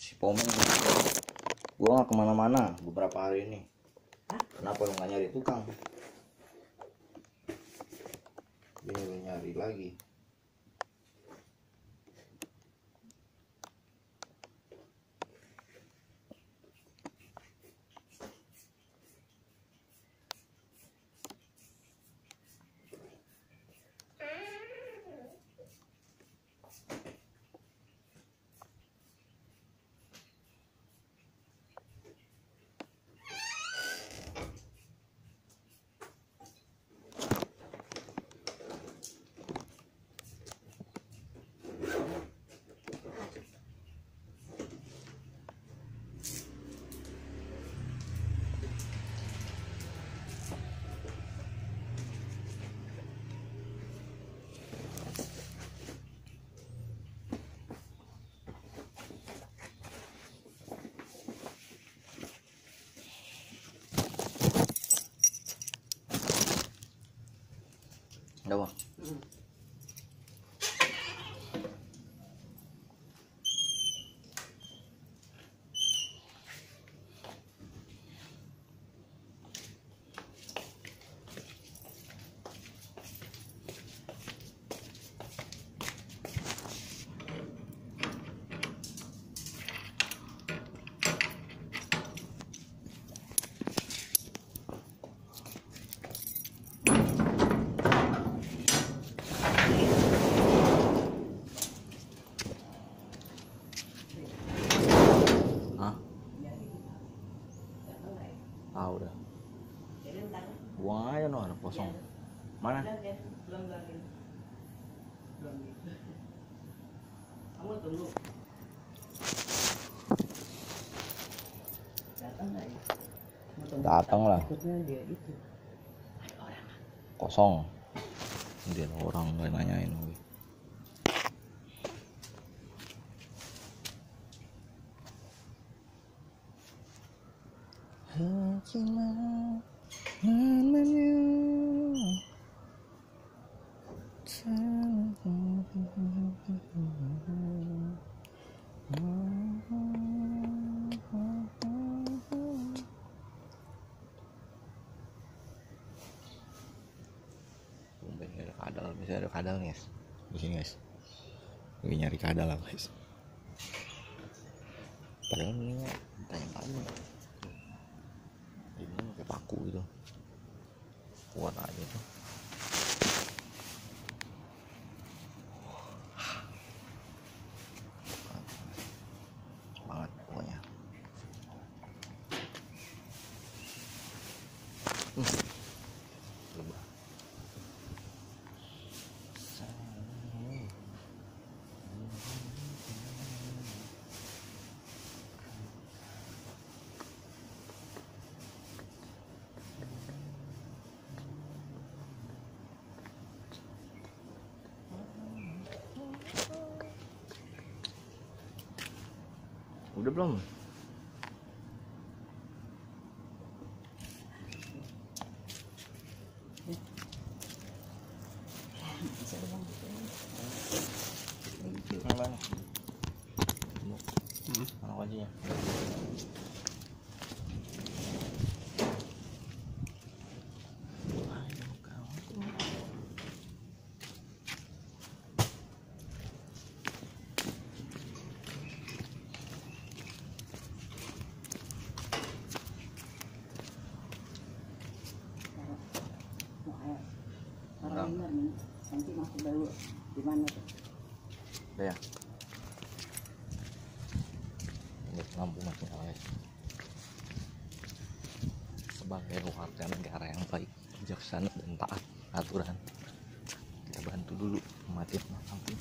si Pomeng gua nggak ke mana-mana beberapa hari ini. Kenapa lu nggak nyari tukang? Dia nyari nyari lagi udah bang Hah? Tahu dah. Buang aja no, ada kosong. Mana? Kamu tunggu. Datang nggak ya? Kamu tunggu. Datang lah. Takutnya dia itu. Ada orang. Kosong. Dia ada orang nggak nanyain gue. Tumben ada kadal, bisa ada kadal nih guys. Di sini guys. Lagi nyari kadal lah guys. Padahal ini tanya kamu. Ini pakai paku gitu. Kuat aja tuh. Banget pokoknya. Hmm. Coba. Udah belum? Mana? Mana kuncinya? Orang benar nih. Nanti masuk dulu. Di mana tuh? Ya? Ini lampu masih nyala guys. Sebagai warga negara yang baik, bijaksana dan taat aturan, kita bantu dulu matiin lampu.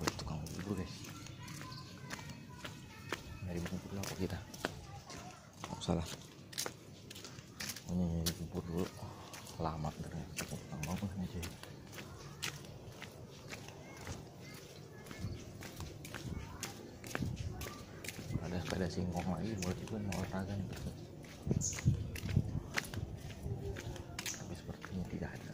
Buat tukang bubur guys. Nyari bubur apa kita? Oh, salah. Ini nyari bubur dulu. Lama ternyata. Lama banget aja. Ada sepeda singkong lagi buat juga nih olahraga nih. Tapi sepertinya tidak ada.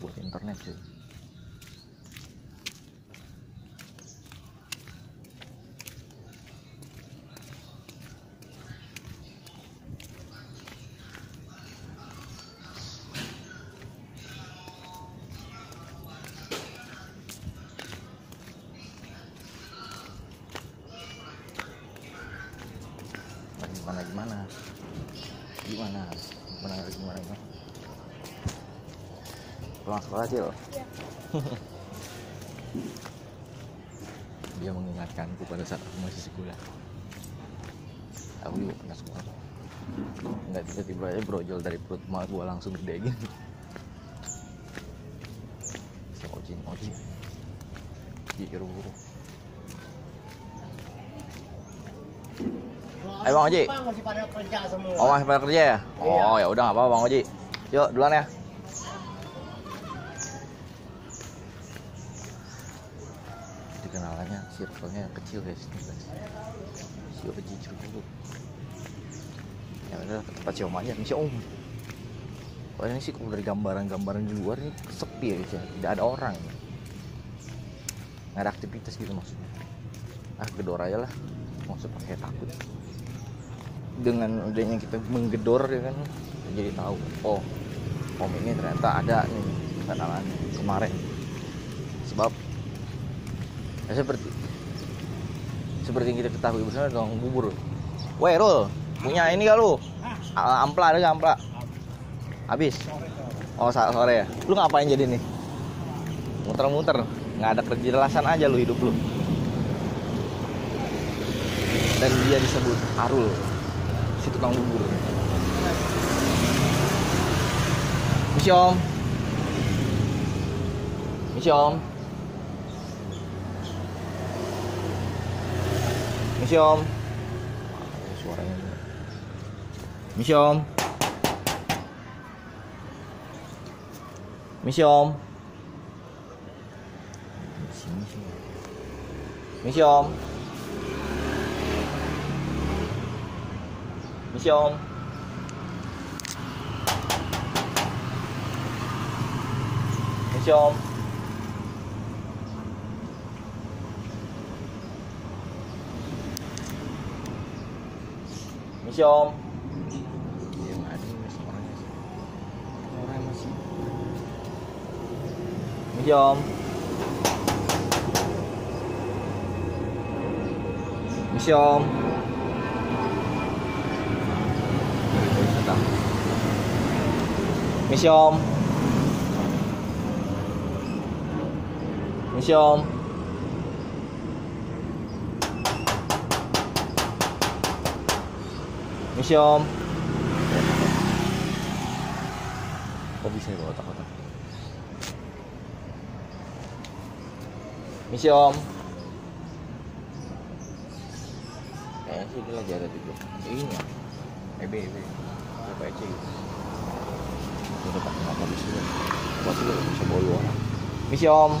Buat internet cuy pulang sekolah cil dia mengingatkanku pada saat aku masih sekolah aku juga pernah sekolah nggak tiba-tiba aja brojol dari perut emak gua langsung gede gini si ojin ojin jiru Ayo Bang Oji. masih pada kerja semua. Oh masih pada kerja ya? Iya. Oh ya udah nggak apa-apa Bang Oji. Yuk duluan ya. Jadi circle-nya kecil guys. Ini, guys. Dulu. Ya udah ke tempat si Om aja. Ini si Om. Oh ini sih kalau dari gambaran-gambaran di luar ini sepi ya guys ya. Tidak ada orang. Nggak ada aktivitas gitu maksudnya. Ah gedor aja lah. Maksud pakai takut dengan adanya kita menggedor ya kan jadi tahu oh om ini ternyata ada nih kenalan kemarin sebab ya seperti seperti yang kita ketahui bersama dong bubur. Woi Rul punya ini gak lu? Ampla ada gak ampla? Habis. Oh sore ya. Lu ngapain jadi nih? Muter-muter. Nggak ada kejelasan aja lu hidup lu. Dan dia disebut Arul si tukang bubur. Misi om. Misi om misi om suaranya misi om misi om misi misi misi om misi om misi om misi om Iya, nggak ada nih, Mas, orangnya sih. Orangnya masih misi om misi om Misi om Misi om Misi om Kok bisa ya bawa otak-otak? Misi om Kayaknya sih dia lagi ada di blok Ini ya? EB EB Berapa EC gitu Udah pakai motor di sini. Buat dulu bisa bawa dua orang. Misi om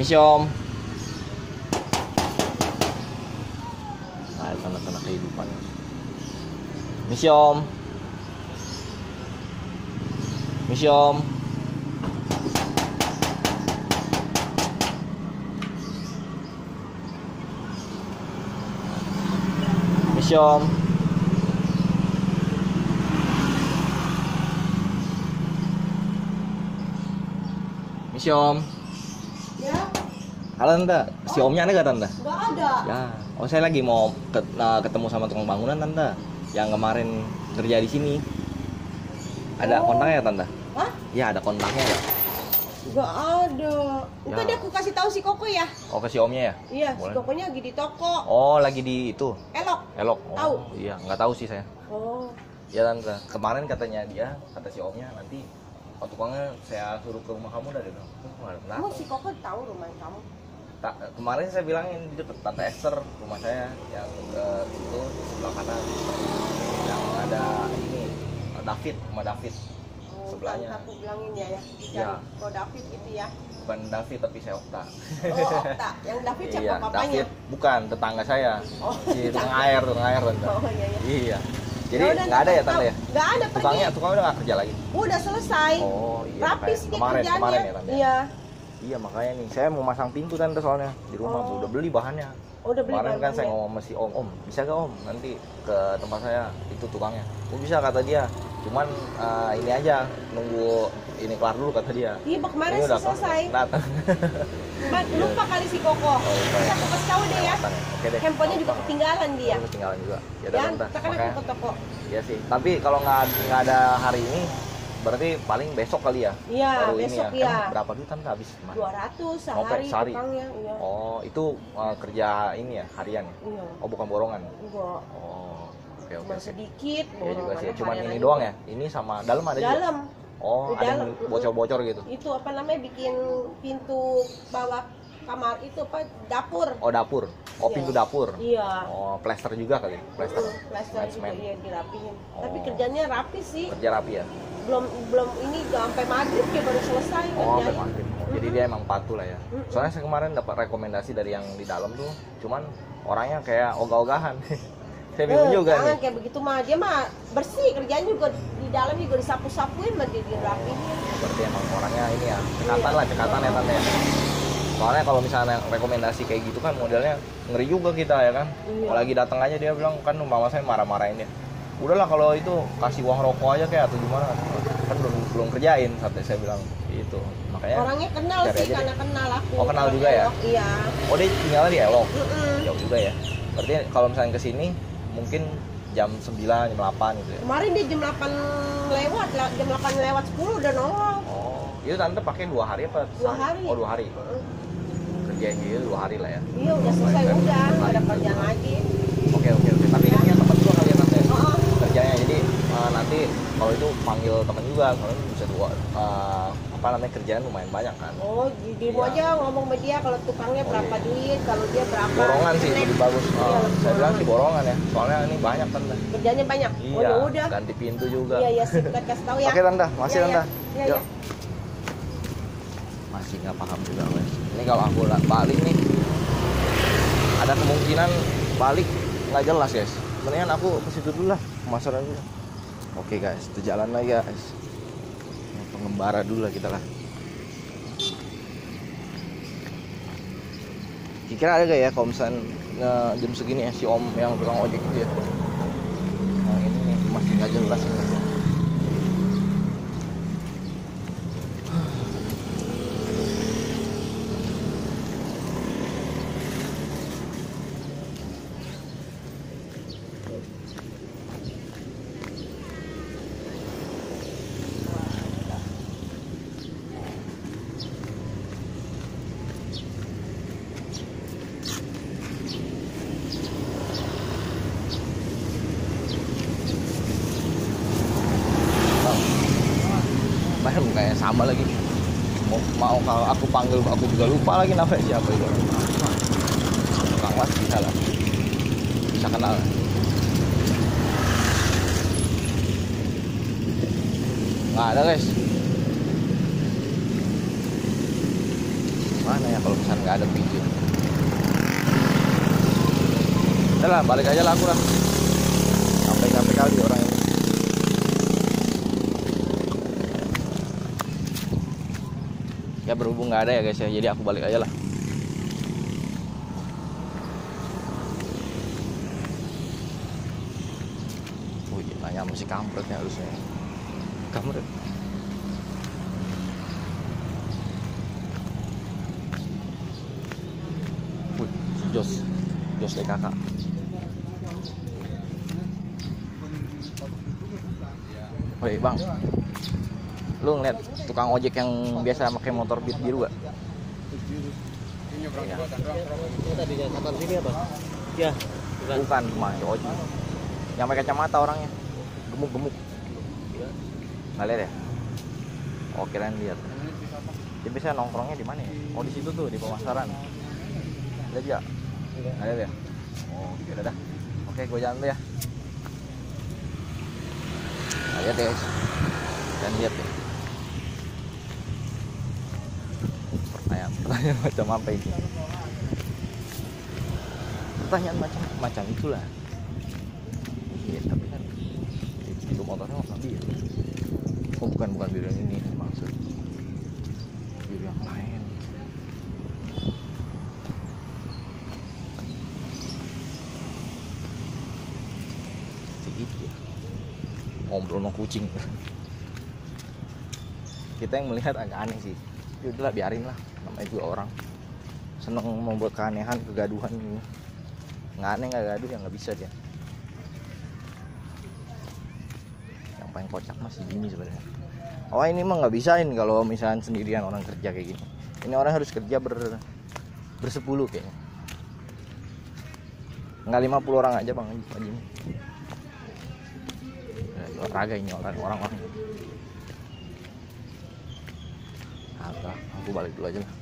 Misi om Nah, tanda-tanda kehidupan. Misi om. Misi om. Misi om. Misi om. Ya, Halo tante, si omnya ada gak tante? nggak ada. Ya, oh saya lagi mau nah, ketemu sama tukang bangunan tante yang kemarin kerja di sini. Ada Oh. kontaknya ya tante? Hah? Ya ada kontaknya ya. Nggak ada. Itu Ya. dia aku kasih tahu si Koko ya. Oh ke si omnya ya? Iya, si Boleh. Kokonya lagi di toko. Oh lagi di itu Elok. elok. Oh, Tahu. Iya nggak tahu sih saya. Oh, Ya tante, kemarin katanya dia kata si omnya nanti oh, tukangnya saya suruh ke rumah kamu dari dong. Oh, kenapa. kamu si Koko tahu rumah kamu? Ta- kemarin saya bilangin di deket tante Esther rumah saya yang eh, itu di sebelah kanan yang ada ini David rumah David Oh, Sebelahnya. kan aku bilangin ya ya. Iya. Kok David itu ya. bukan David tapi saya Okta Oh, Okta. Yang David siapa iya papanya? David bukan tetangga saya Oh, si tukang air tukang air tante Oh iya iya. iya Jadi udah nggak ada ya tante ya? Nggak ada Tukangnya pergi. tukangnya udah nggak kerja lagi. Udah selesai. Oh iya. Rapi makanya. sih kemarin kerjaannya. kemarin ya tante. Iya. Iya makanya nih saya mau masang pintu tante soalnya di rumah Oh. udah beli bahannya. Udah beli Kemarin kan saya ngomong sama si Om, Om bisa gak Om nanti ke tempat saya itu tukangnya. Oh bisa kata dia. Cuman eh, ini aja nunggu ini kelar dulu kata dia. Iya, kemarin Ini udah selesai. Nah, lupa kali si Koko. Oh, lupa ya. Aku kasih tahu deh ya. Ya. Oke deh. Handphonenya juga ketinggalan dia. Oh, ketinggalan juga. Ya Ya, kita kan ke toko. Iya sih. Tapi kalau nggak nggak ada hari ini, berarti paling besok kali ya. Iya, Baru ini besok ya. ya. Emang berapa duit kan habis? 200 Oh, sehari sehari. tukangnya. Iya. Oh, itu uh, kerja ini ya harian ya? Iya. Oh, bukan borongan. Enggak. Oh, oke oke. Cuma oke. sedikit. Iya juga sih. Cuman ini doang ya. Ini sama dalam ada juga. Dalam. Oh, Di ada yang bocor-bocor gitu. Itu apa namanya bikin pintu bawah kamar itu apa dapur. Oh, dapur. Oh, Iya. pintu dapur. Iya. Oh, plester juga kali. Plester. Mm, Plaster juga iya dirapihin. Tapi Oh. kerjanya rapi sih. Kerja rapi ya. Belum belum ini sampai maghrib dia baru selesai Oh, sampai kerjanya. maghrib. Oh, Jadi dia emang patuh lah ya. Soalnya saya kemarin dapat rekomendasi dari yang di dalam tuh, cuman orangnya kayak ogah-ogahan. saya bingung Eh, juga jangan nih. kayak begitu mah dia mah bersih kerjanya juga di dalam juga disapu-sapuin mah dia dirapihin. Berarti emang orangnya ini ya, cekatan lah, cekatan ya tante ya. Soalnya kalau misalnya rekomendasi kayak gitu kan modelnya ngeri juga kita ya kan. Iya. Kalau lagi datang aja dia bilang kan mama saya marah-marahin dia. Udahlah kalau itu kasih uang rokok aja kayak atau gimana kan belum belum kerjain sampai saya bilang itu makanya Orangnya kenal sih aja deh. karena kenal aku. Oh, kenal juga ya? Iya. oh dia tinggalnya di Elok Mm-mm. jauh juga ya berarti kalau misalnya ke sini mungkin jam 9 jam 8 gitu ya Kemarin dia jam 8 lewat, lah, jam 8 lewat 10 udah nongol. oh itu tante pakai dua hari apa Dua hari. oh dua hari Mm. Kerjain gitu dua hari lah ya Iya udah selesai udah, nggak ada kerjaan lagi. oke oke oke tapi ini punya teman juga kali ya tante Oh, kerjanya jadi eh, nanti kalau itu panggil teman juga soalnya bisa dua eh, apa namanya kerjaan lumayan banyak kan oh di, Iya. aja ngomong sama dia kalau tukangnya Oh, berapa iya. duit, kalau dia berapa. borongan sih lebih bagus Iya, lebih saya bilang sih borongan. ya soalnya ini banyak tante Kerjanya banyak. Oh iya ya udah. ganti pintu juga Iya iya sih, kita kasih tahu ya. Oke tante, masih Iya, tante. Iya Yuk. iya. Masih nggak paham juga guys. Ini kalau aku balik nih, ada kemungkinan balik nggak jelas guys. Mendingan aku ke situ dulu lah, pemasaran dulu. Oke guys, itu jalan lagi guys. Pengembara dulu lah kita lah. Kira ada gak ya kalau misalnya eh, jam segini ya si om yang tukang ojek itu ya? Nah, ini masih nggak jelas ini. Bahkan mukanya sama lagi. Mau, mau kalau aku panggil aku juga lupa lagi namanya siapa itu. Kang Mas bisa lah. Bisa kenal. Nggak ada guys. Mana ya kalau misalnya nggak ada video. Udah lah, balik aja lah aku lah. Sampai-sampai kali orang ini. Ya berhubung nggak ada ya guys ya. Jadi aku balik aja lah. Wih, nanya masih kampretnya harusnya. Kampret? Wih, jos. Jos dari kakak bang, lu ngeliat tukang ojek yang biasa pakai motor beat biru gak? Iya. tadi catatan sini apa? Ya, bukan. Ojek. Yang pakai kacamata orangnya, gemuk-gemuk. Nggak lihat ya? Oh kirain lihat. Dia biasanya nongkrongnya di mana ya? Oh di situ tuh di pemasaran. Lihat ya? Nggak lihat ya? Oh, udah dah. Oke, gue jalan dulu ya. Nah, lihat ya, guys. Dan lihat ya. Pertanyaan, macam apa ini? Pertanyaan macam. Macam itulah. Iya, tapi kan itu motornya warna biru oh bukan bukan biru yang ini maksud. Biru yang lain. Gitu ya. Ngobrol sama kucing. Kita yang melihat agak aneh sih. Ya udahlah biarin lah juga orang seneng membuat keanehan kegaduhan ini nggak aneh nggak gaduh ya nggak bisa dia. Yang paling kocak masih gini sebenarnya. Oh ini mah nggak bisain kalau misalnya sendirian orang kerja kayak gini. Ini orang harus kerja ber bersepuluh kayaknya. Nggak 50 orang aja bang ini Ya, olahraga ini orang orang orang aku balik dulu aja lah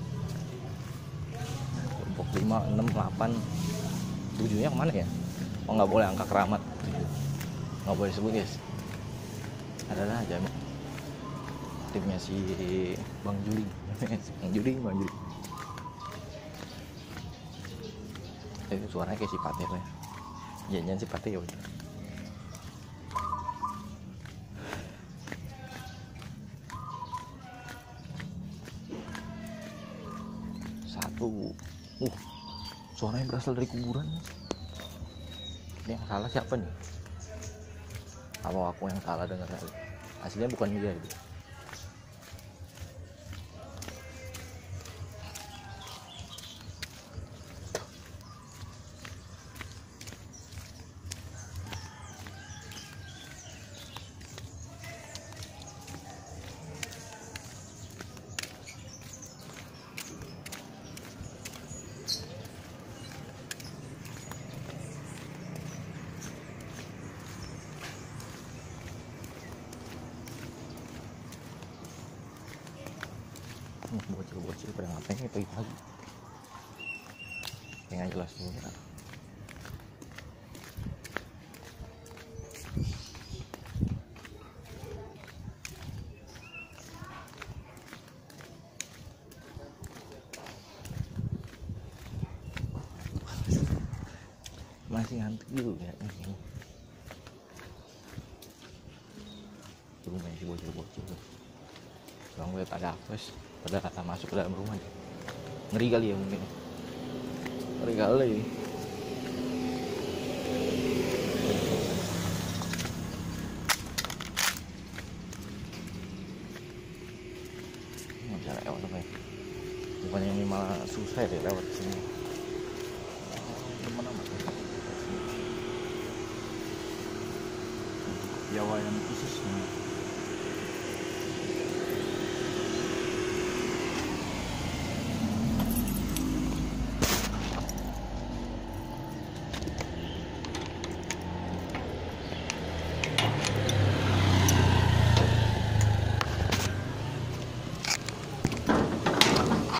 5, 6, 8 7 nya ke mana ya? Oh nggak boleh angka keramat. Nggak boleh sebut guys. Adalah jam timnya si Bang Juli. Bang Juli Bang Juli. Itu suaranya kayak si Patih ya jangan si Patih ya udah berasal dari kuburan. Ini yang salah siapa nih? Apa aku yang salah dengar kali aslinya bukan dia itu nggak jelas ya. masih ngantuk juga ya ini rumah si bocil-bocil Bang gue pada hapus pada masuk ke dalam rumah. Ngeri kali ya mungkin ngeri kali bisa lewat apa ya bukannya ini malah susah ya lewat sini Gimana, Mas? Jawa yang khusus nih.